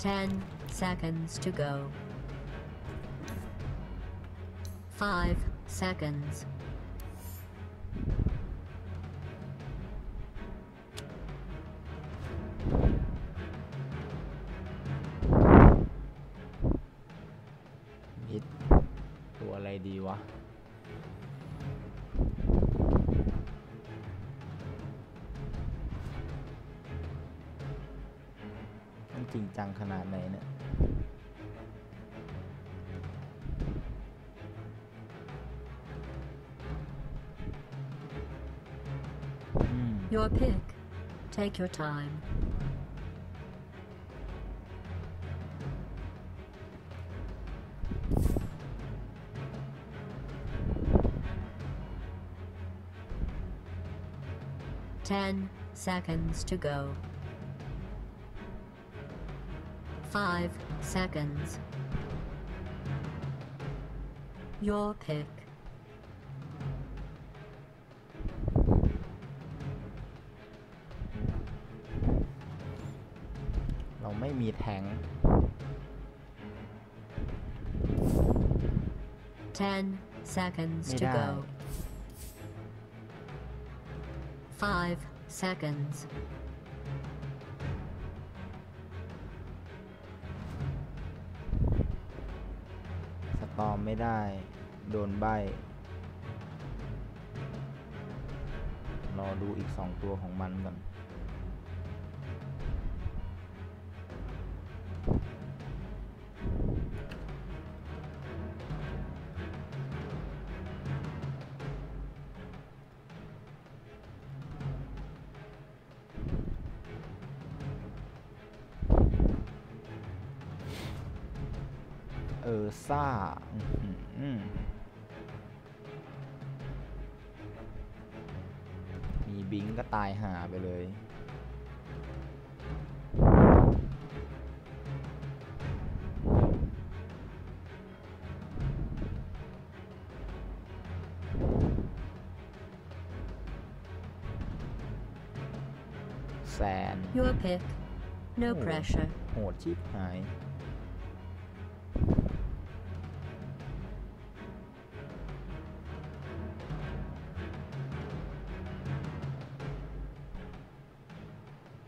10 seconds to go. 5 seconds. Take your time. Ten seconds to go. Five seconds. Your pick. 10 seconds to go. 5 seconds. สตอมไม่ได้ โดนใบ รอดูอีก 2 ตัวของมันก่อน pick. No Oh. pressure. โหดชิบหาย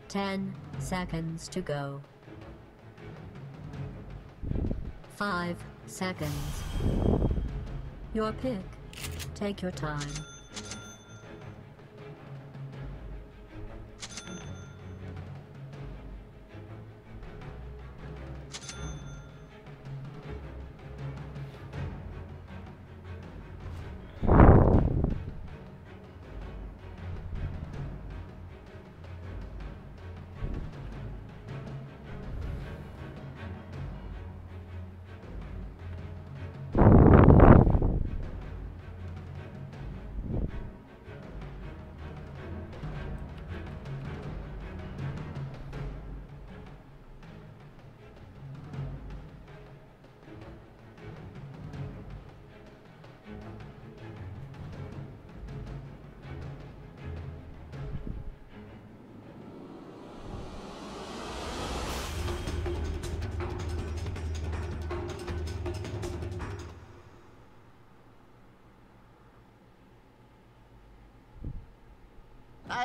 Ten seconds to go. Five seconds. Your pick. Take your time.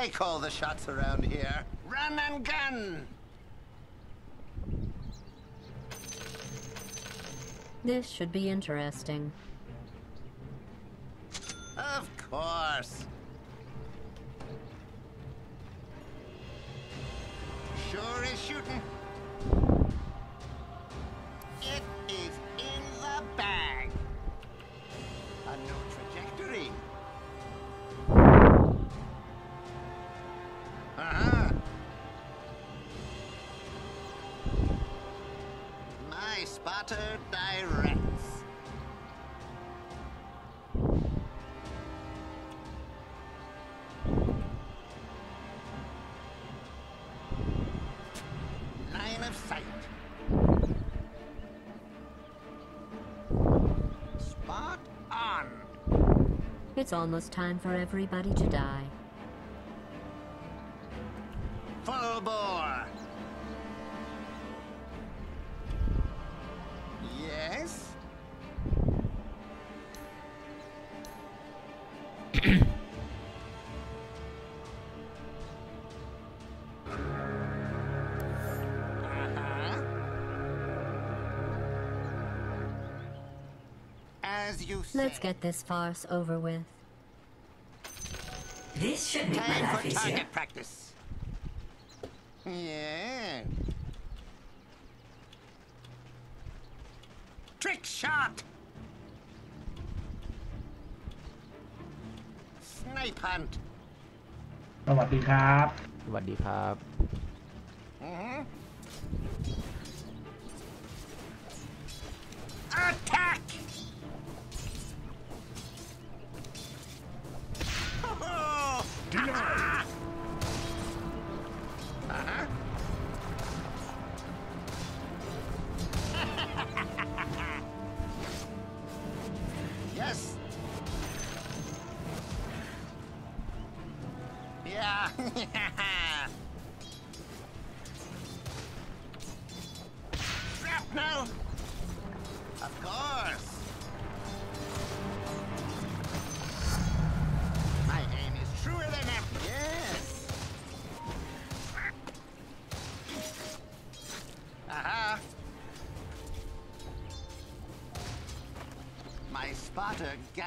I call the shots around here. Run and gun! This should be interesting. Of course. Sure is shooting. It's almost time for everybody to die. Full bore! Yes? Let's get this farce over with. This should be Time for target practice. Yeah. Trick shot! Snipe hunt. สวัสดีครับ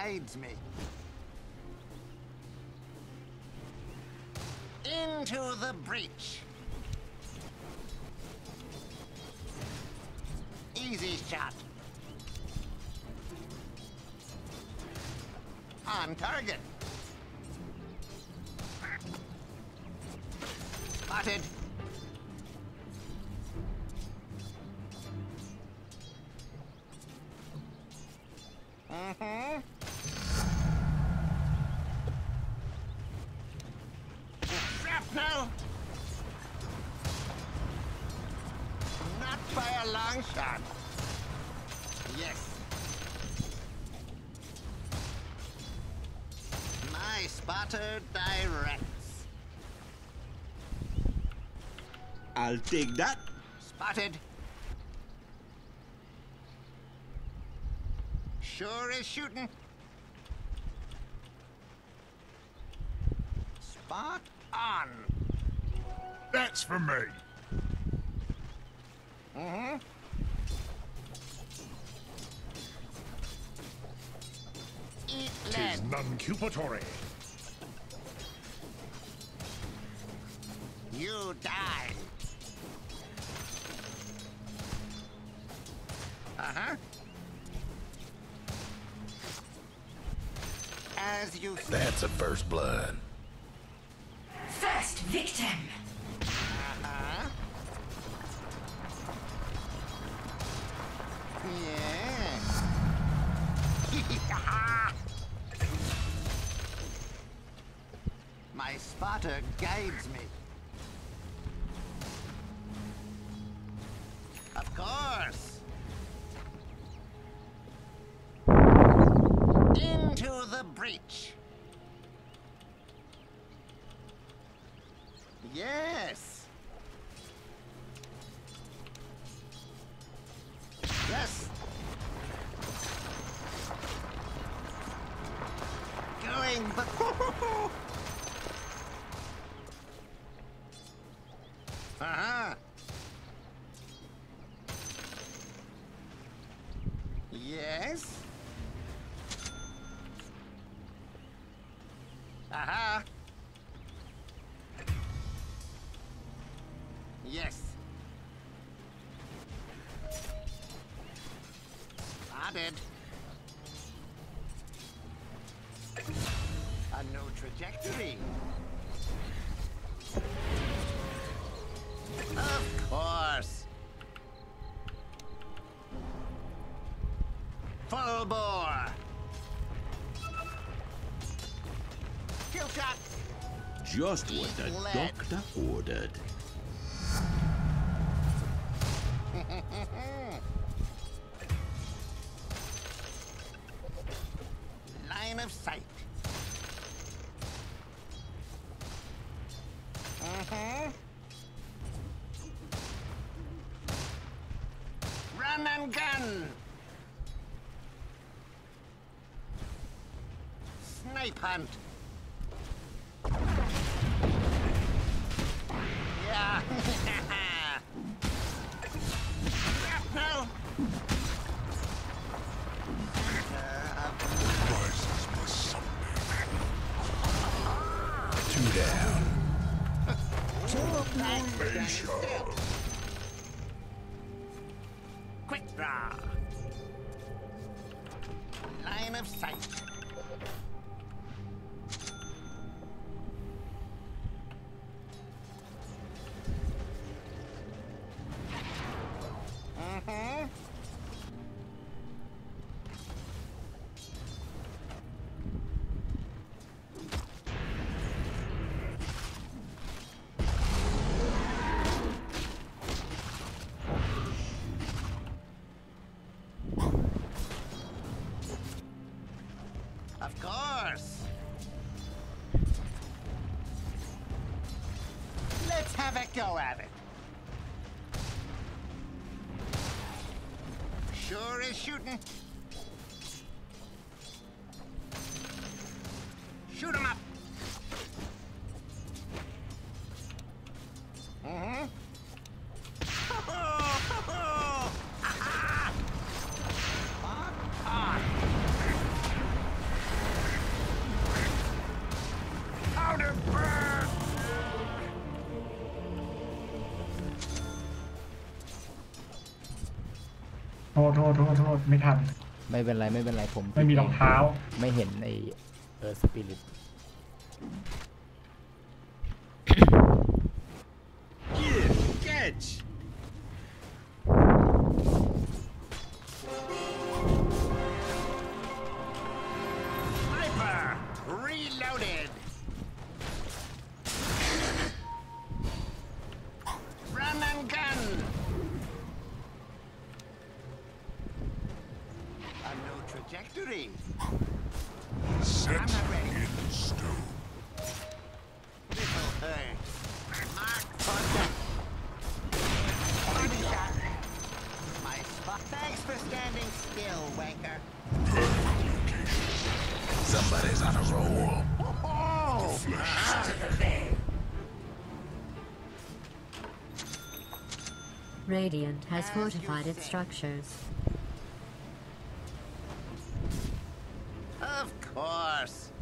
guides me. Into the breach. Easy shot. On target. Spotted. I'll take that. Spotted. Sure is shooting. Spot on. That's for me. Mm-hmm. Eat lead. Tis non-cupatory. Uh-huh. As you. That's a first blood. First victim. Spotted. A new trajectory. Of course. Full bore. Kill shot. Just what the Lead. doctor ordered. go at it. Sure is shooting. ษโทษโทษโทษไม่ทัน ไม่เป็นไรไม่เป็นไรผมไม่มีรองเท้า ไม่เห็นไอเออสปิริต Give, catch. Sniper! Radiant has fortified its structures. Of course.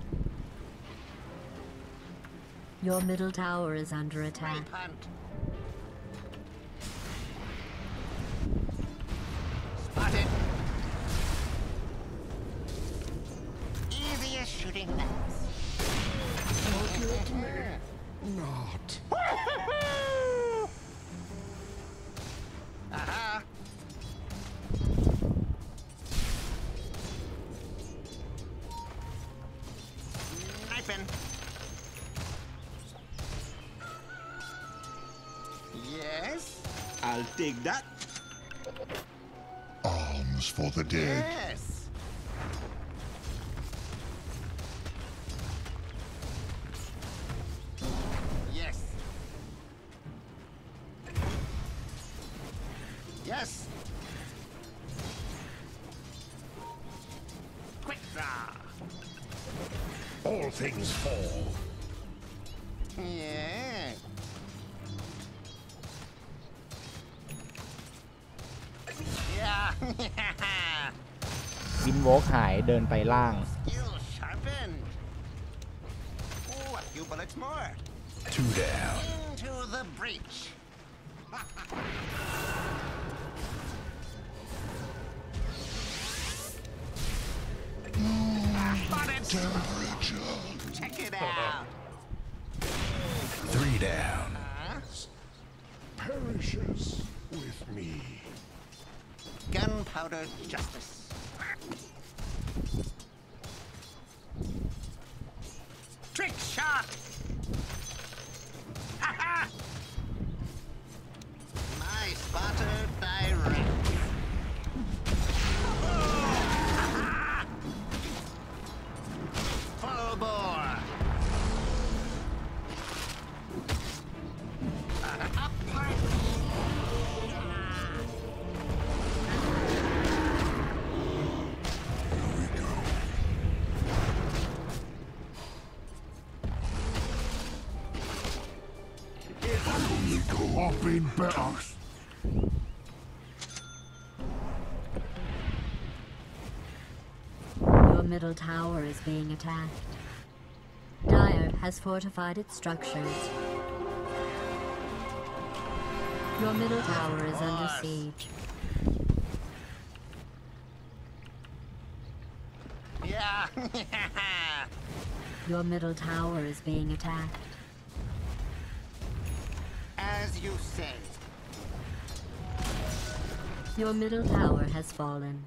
Your middle tower is under attack. I'll that. Alms for the dead. Yes. ไปล่าง Your middle tower is being attacked. Dire has fortified its structures. Your middle tower is under siege. Yeah. Your middle tower is being attacked. Your middle tower has fallen.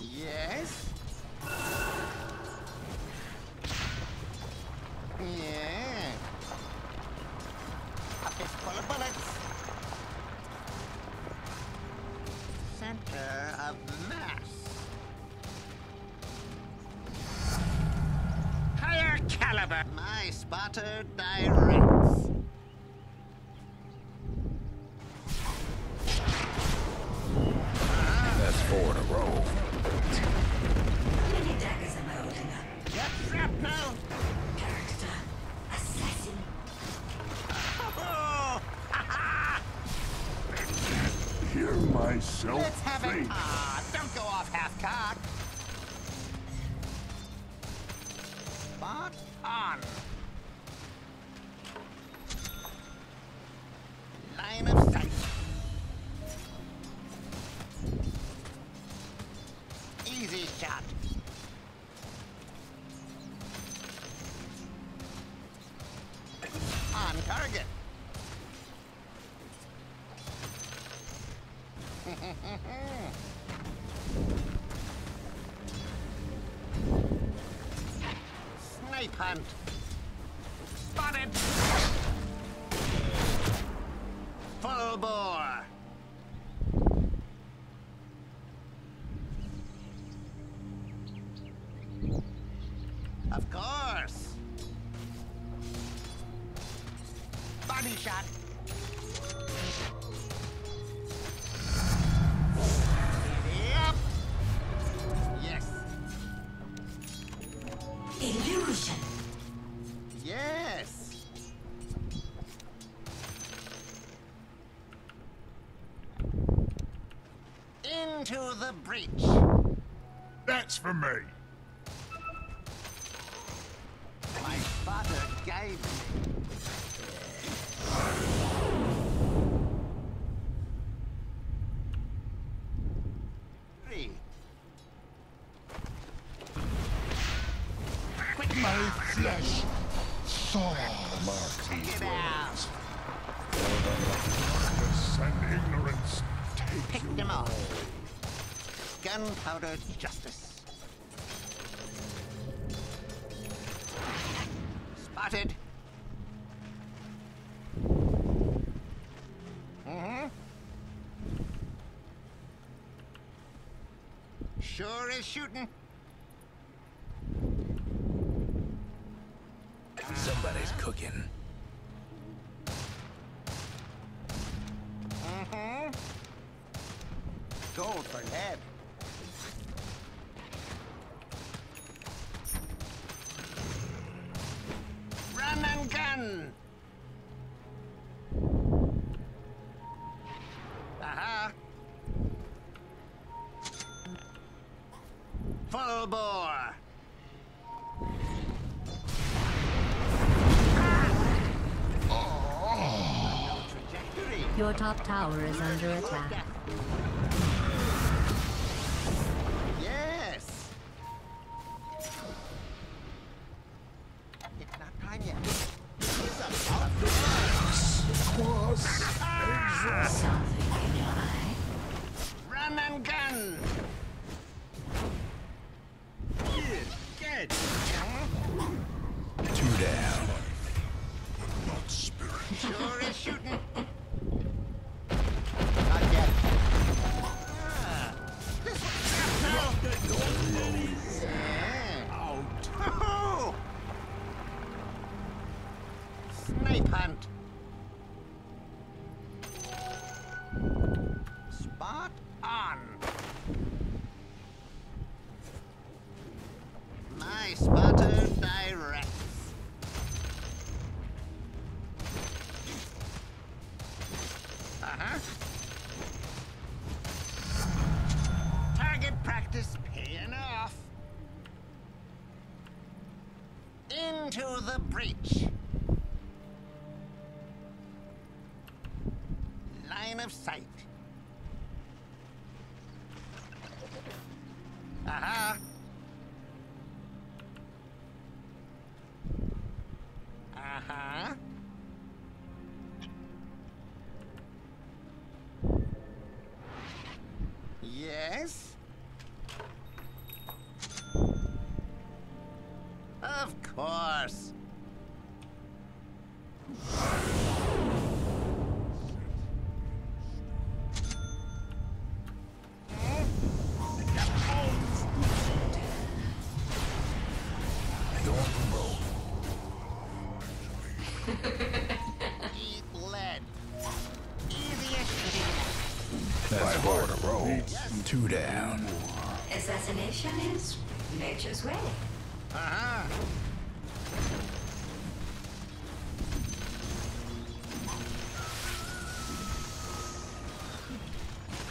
Yes? Yeah. A full of bullets. Center of mass. Higher caliber. My spotter direct. plant. Spotted! Full bore! Of course! Body shot! That's for me. powdered justice. Spotted. Mm-hmm. Sure is shooting. Somebody's cooking. Mm-hmm. Gold for head. All! Your top tower is under attack. Start on! Two down. Assassination is nature's way. Uh-huh.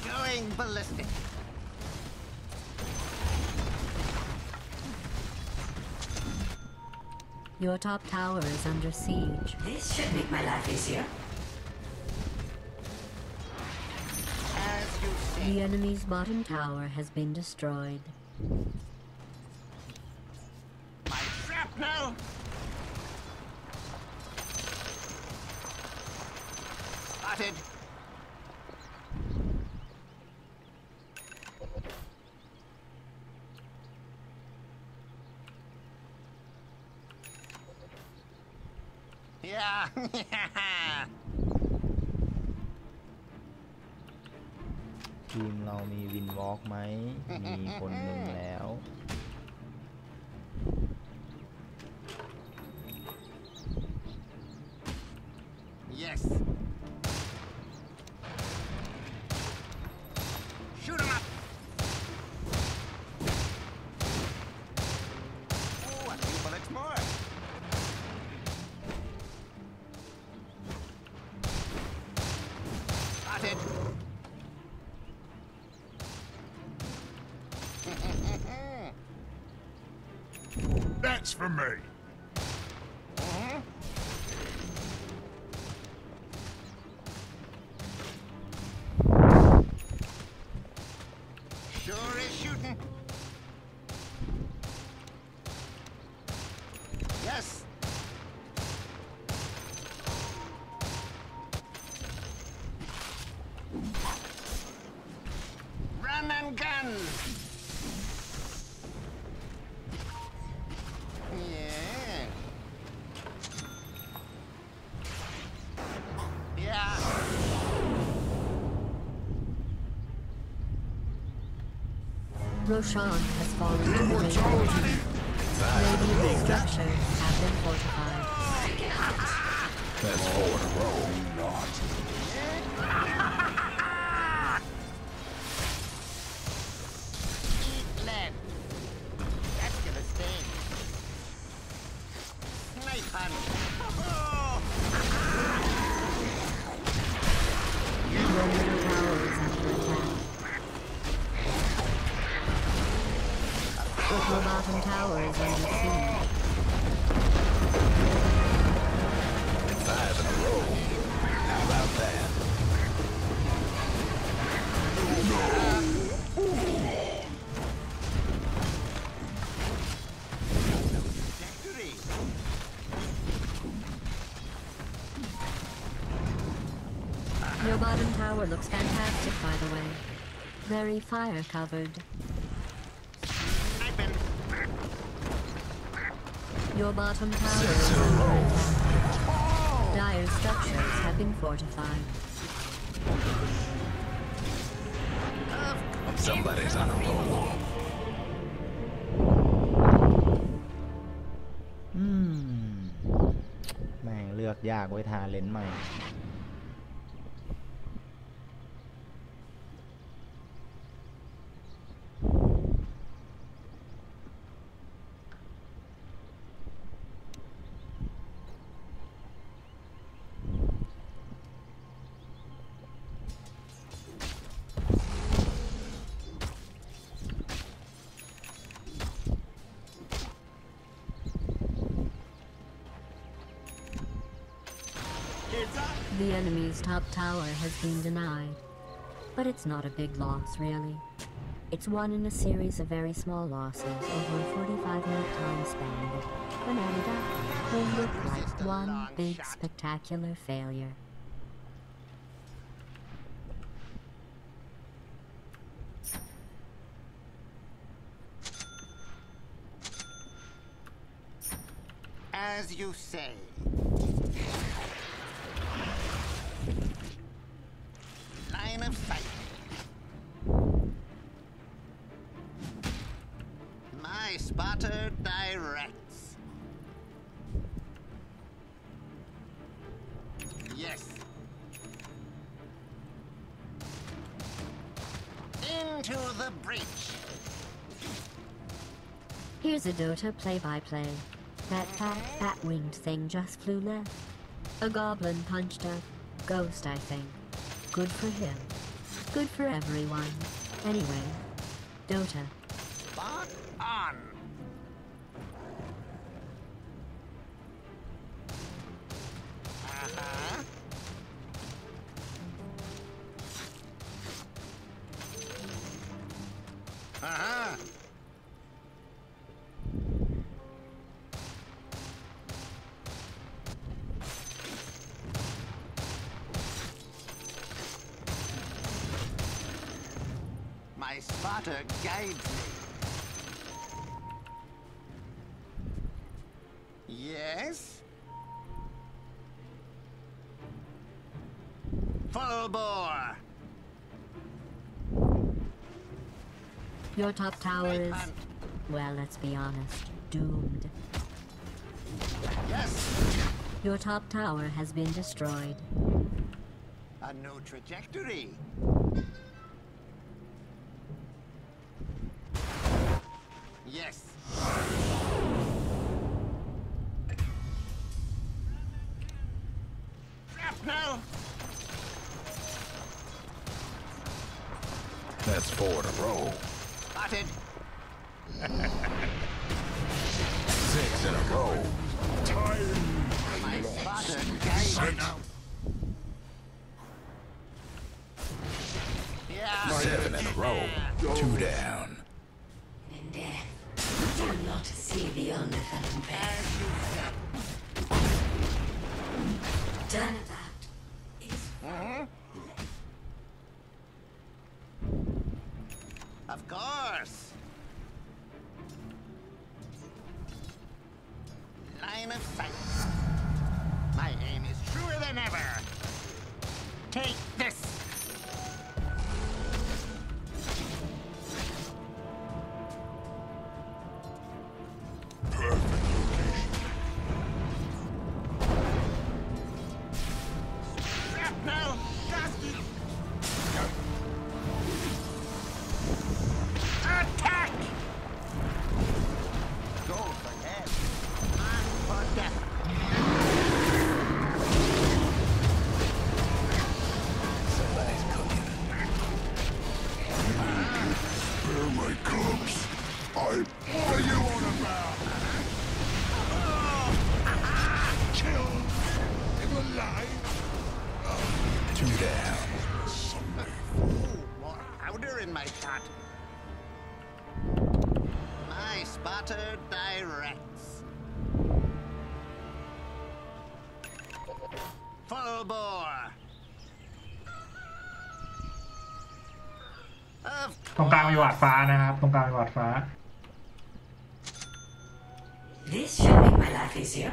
Going ballistic. Your top tower is under siege. This should make my life easier. The enemy's bottom tower has been destroyed. My shrapnel! Spotted! Yeah! ทีมเรามีวินวอล์กไหม มีคนหนึ่งแล้ว For me. Roshan has fallen to the Radiant. Radiant been fortified. Tower is under siege. Five in a row. How about that? Victory. Your bottom tower looks fantastic, by the way. Very fire covered. Your bottom tower is under attack. Dire structures have been fortified. Somebody's on a roll. อืมแม่งเลือกยากไว้ทาเลนส์ใหม่ The enemy's top tower has been denied. But it's not a big loss, really. It's one in a series of very small losses over a 45 minute time span when added up, will look like one big spectacular failure. As you say. Here's a Dota play-by-play. That fat, bat-winged thing just flew left. A goblin punched a ghost, I think. Good for him. Good for everyone. Anyway, Dota. My spotter guides me. Yes? Full bore. Your top tower is, well, let's be honest, doomed. Yes, Your top tower has been destroyed. a new trajectory. Row. Two down. Do not see the. Done powder in my shot. My spotter directs. Full bore. Of ตรงกลางมีหวาดฟ้านะครับ ตรงกลางมีหวาดฟ้า This should make my life easier.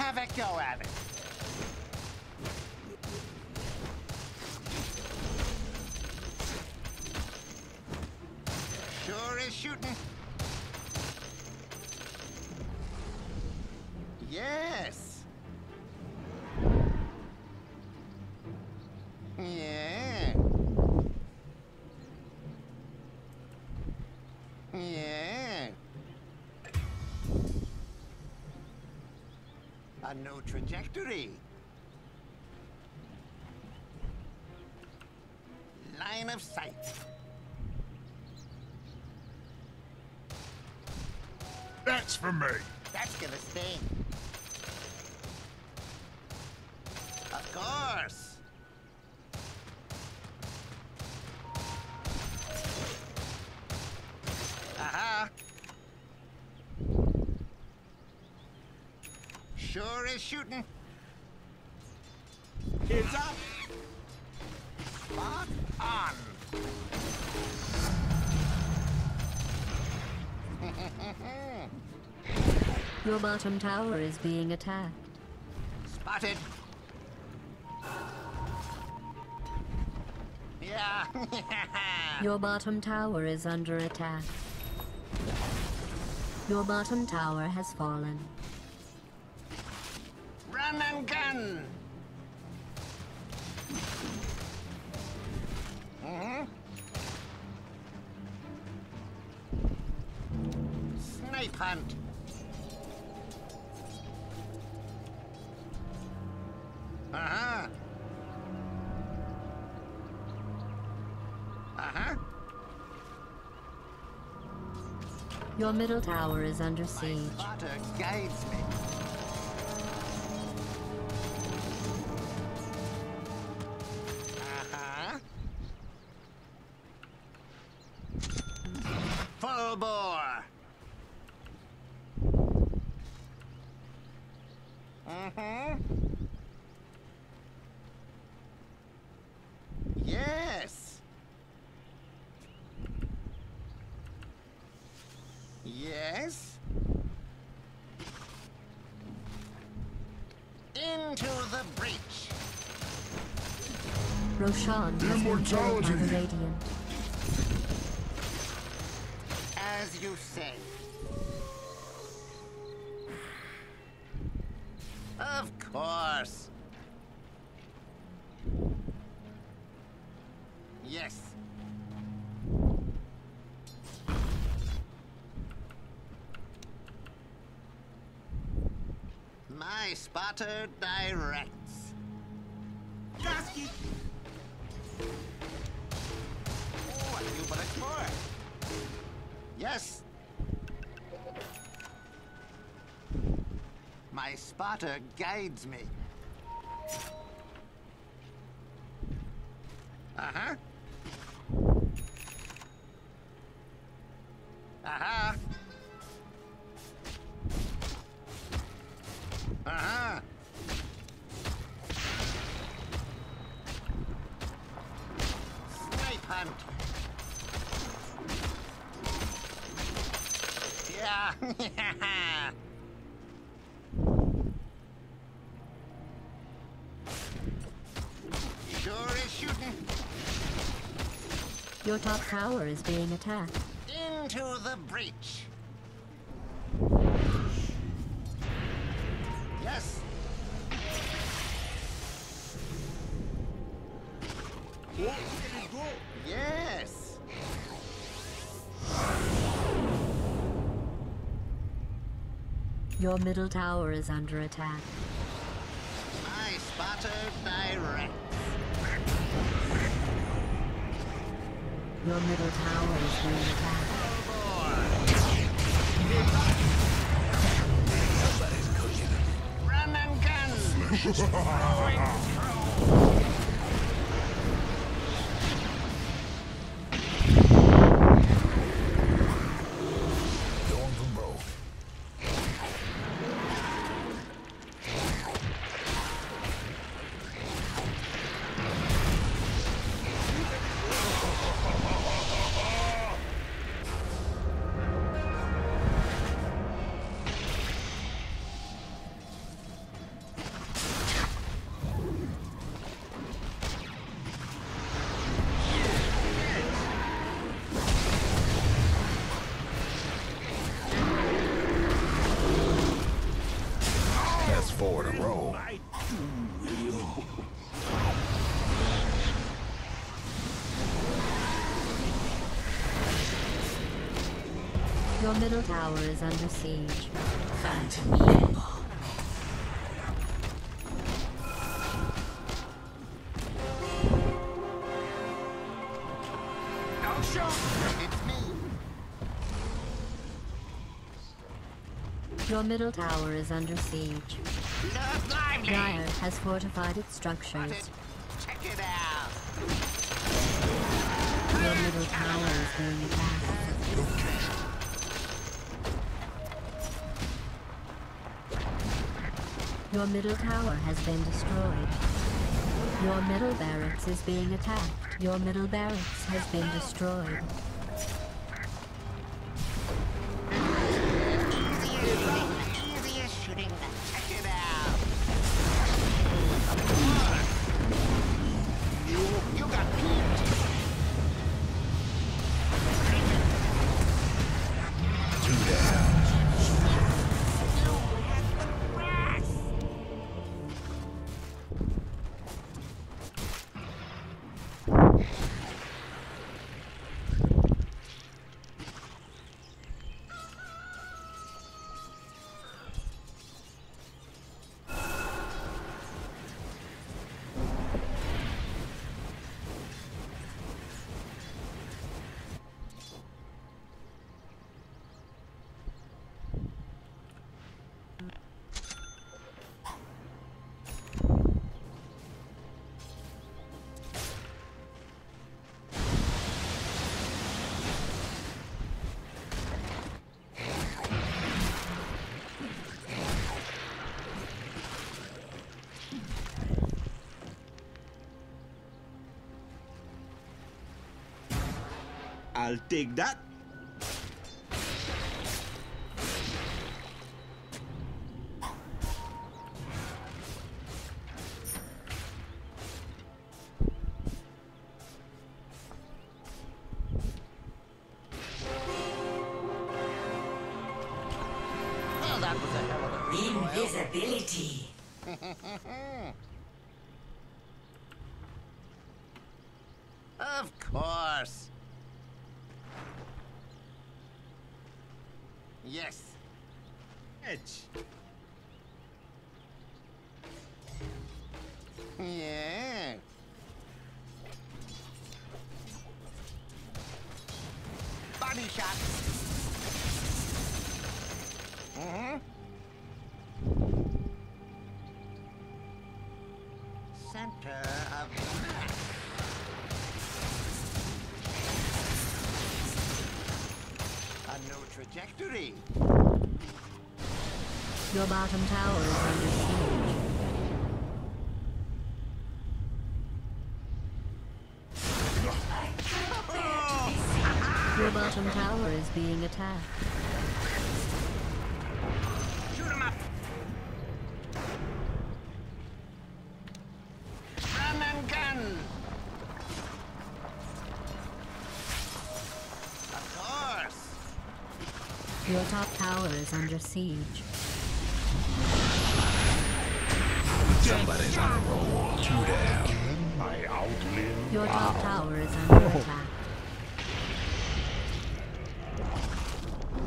Have a go at it. Sure is shooting. A new trajectory. Line of sight. That's for me. That's gonna sting. Of course. Aha. Sure is shooting. Heads up. Spot on. Your bottom tower is being attacked. Spotted. Yeah. Your bottom tower is under attack. Your bottom tower has fallen. Run and gun. hmm Snipe hunt. Uh-huh. Uh-huh. Your middle tower is under siege. spotter guides me. Uh-huh. Full bore. Mm-hmm. Yes. Yes. Into the breach. Roshan has been killed by Immortality. the Radiant. As you say. Of course. Yes. Spotter directs. Dusky! Oh. Yes. My spotter guides me. Your top tower is being attacked. Into the breach. Yes. Yes. Your middle tower is under attack. My spotter directs. Your middle tower is being attacked. Run and gun. Your middle tower is under siege. Unbelievable. Your middle tower is under siege. Dire has fortified its structures. It. Check it out. Your middle tower is being attacked. Your middle tower has been destroyed. Your middle barracks is being attacked. Your middle barracks has been destroyed. I'll take that. Well, that was a hell of a recoil. Invisibility. Of course. Yes. Edge. Yeah. Body shot. Mm-hmm. Trajectory. Your bottom tower is under siege. Oh. Your bottom tower is being attacked. Top tower is under siege. Somebody's on a roll. Two down. I outlive. Your top tower is under attack.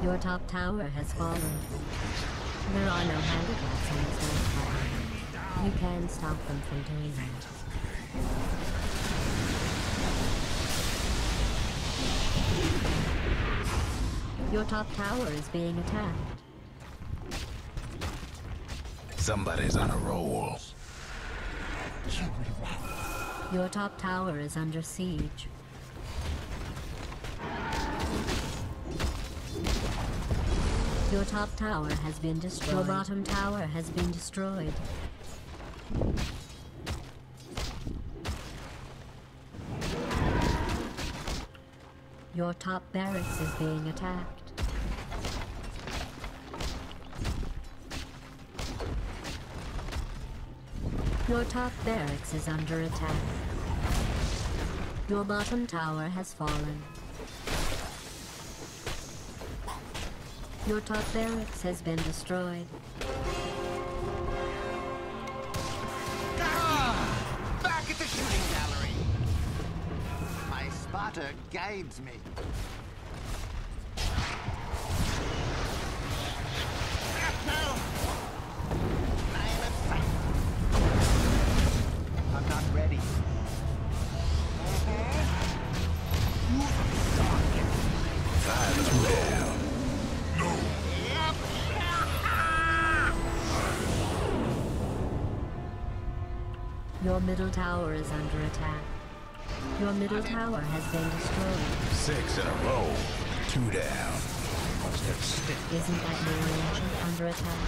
Your top tower has fallen. There are no handicaps in this tower. You can stop them from doing that. Your top tower is being attacked. Somebody's on a roll. Your top tower is under siege. Your top tower has been destroyed. Your bottom tower has been destroyed. Your top barracks is being attacked. Your top barracks is under attack. Your bottom tower has fallen. Your top barracks has been destroyed. Ah, back at the shooting gallery. My spotter guides me. Middle tower is under attack. Your middle tower has been destroyed. Six in a row. Two down. Must have stick. Isn't that your ancient under attack?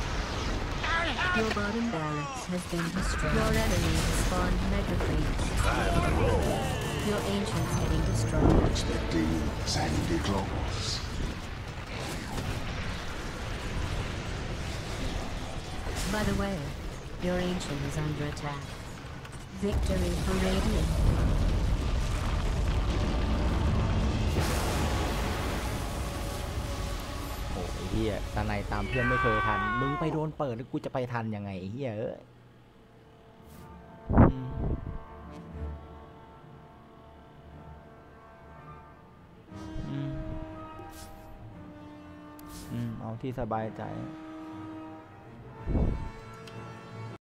Your bottom barracks has been destroyed. Your enemy has spawned mega creeps. Five in a row. Your ancient's getting destroyed. Expecting Sandy Claus. By the way, your ancient is under attack. Victory for Radiant. โอ้ไอ้เหี้ยตาในตามเพื่อนไม่เคยทัน มึงไปโดนเปิดแล้วกูจะไปทันยังไงไอ้เหี้ยเอ้ยอืมอืมเอาที่สบายใจ